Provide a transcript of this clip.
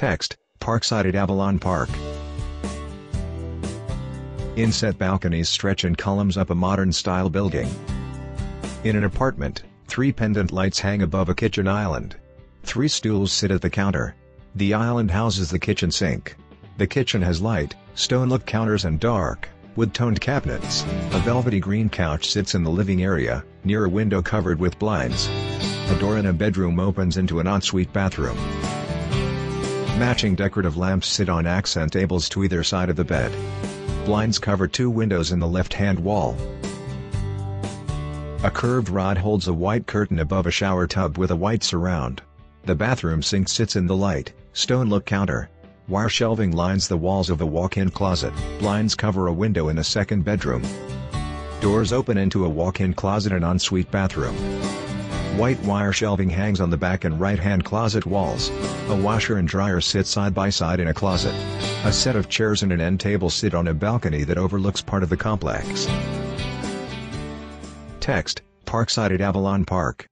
Text, Parkside at Avalon Park. Inset balconies stretch in columns up a modern-style building. In an apartment, three pendant lights hang above a kitchen island. Three stools sit at the counter. The island houses the kitchen sink. The kitchen has light, stone-look counters and dark, wood-toned cabinets. A velvety green couch sits in the living area, near a window covered with blinds. A door in a bedroom opens into an ensuite bathroom. Matching decorative lamps sit on accent tables to either side of the bed. Blinds cover two windows in the left-hand wall. A curved rod holds a white curtain above a shower tub with a white surround. The bathroom sink sits in the light, stone-look counter. Wire shelving lines the walls of a walk-in closet. Blinds cover a window in a second bedroom. Doors open into a walk-in closet and ensuite bathroom. White wire shelving hangs on the back and right-hand closet walls. A washer and dryer sit side by side in a closet. A set of chairs and an end table sit on a balcony that overlooks part of the complex. Text, Parkside at Avalon Park.